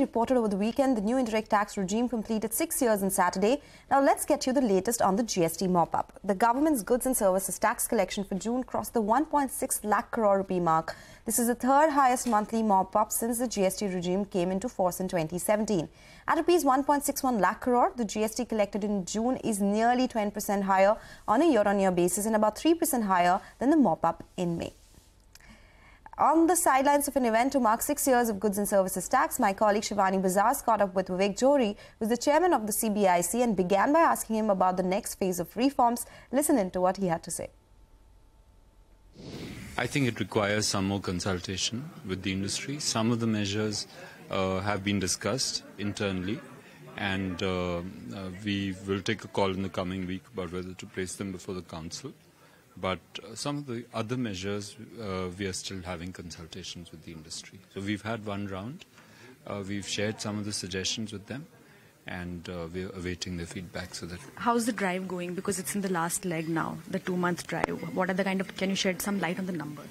reported over the weekend the new indirect tax regime completed six years on Saturday. Now let's get you the latest on the GST mop-up. The government's goods and services tax collection for June crossed the 1.6 lakh crore rupee mark. This is the third highest monthly mop-up since the GST regime came into force in 2017. At rupees 1.61 lakh crore, the GST collected in June is nearly 20% higher on a year-on-year basis and about 3% higher than the mop-up in May. On the sidelines of an event to mark six years of goods and services tax, my colleague Shivani Bazaz caught up with Vivek Johri, who is the chairman of the CBIC, and began by asking him about the next phase of reforms. Listen in to what he had to say. I think it requires some more consultation with the industry. Some of the measures uh, have been discussed internally, and uh, uh, we will take a call in the coming week about whether to place them before the council. But uh, some of the other measures, uh, we are still having consultations with the industry. So we've had one round. Uh, we've shared some of the suggestions with them, and uh, we're awaiting their feedback. So that how's the drive going? Because it's in the last leg now, the two-month drive. What are the kind of? Can you shed some light on the numbers?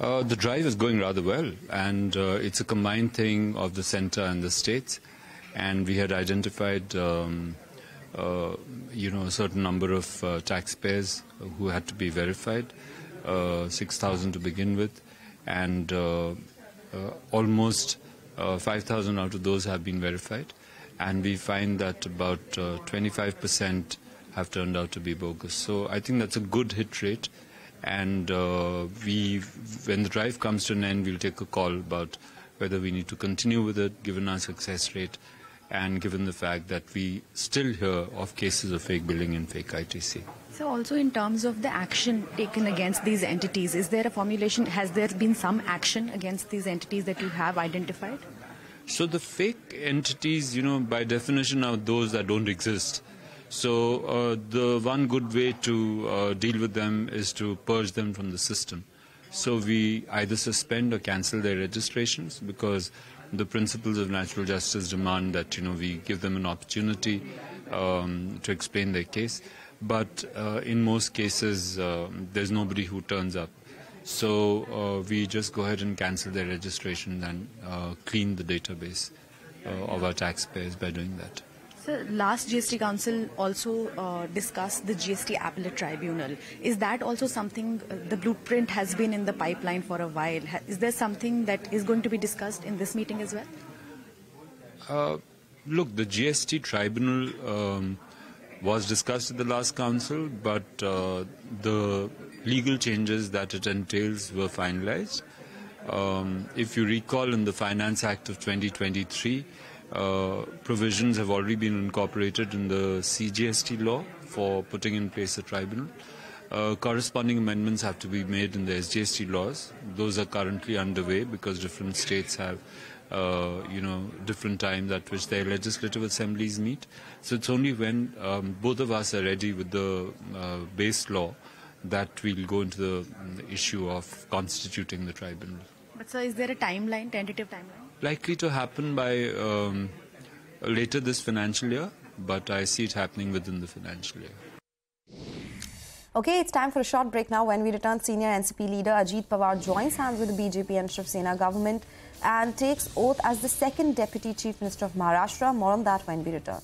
Uh, the drive is going rather well, and uh, it's a combined thing of the centre and the states. And we had identified. Um, uh, you know, a certain number of uh, taxpayers who had to be verified, uh, 6,000 to begin with, and almost 5,000 out of those have been verified. And we find that about 25% have turned out to be bogus. So I think that's a good hit rate. And uh, we, when the drive comes to an end, we'll take a call about whether we need to continue with it, given our success rate, and given the fact that we still hear of cases of fake billing and fake ITC. So also in terms of the action taken against these entities, is there a formulation, has there been some action against these entities that you have identified? So the fake entities, you know, by definition are those that don't exist. So uh, the one good way to uh, deal with them is to purge them from the system. So we either suspend or cancel their registrations because the principles of natural justice demand that you know we give them an opportunity um, to explain their case. But uh, in most cases, uh, there's nobody who turns up. So uh, we just go ahead and cancel their registration and uh, clean the database uh, of our taxpayers by doing that. Sir, last GST Council also uh, discussed the GST Appellate Tribunal. Is that also something, uh, the blueprint has been in the pipeline for a while. Is there something that is going to be discussed in this meeting as well? Uh, look, the GST Tribunal um, was discussed at the last council, but uh, the legal changes that it entails were finalized. Um, if you recall, in the Finance Act of 2023, uh, provisions have already been incorporated in the CGST law for putting in place a tribunal. Uh, corresponding amendments have to be made in the SGST laws. Those are currently underway because different states have, uh, you know, different times at which their legislative assemblies meet. So it's only when um, both of us are ready with the uh, base law that we'll go into the, the issue of constituting the tribunal. But sir, is there a timeline, tentative timeline? Likely to happen by um, later this financial year, but I see it happening within the financial year. Okay, it's time for a short break now. When we return, senior NCP leader Ajit Pawar joins hands with the BJP and Shiv Sena government and takes oath as the second deputy chief minister of Maharashtra. More on that when we return.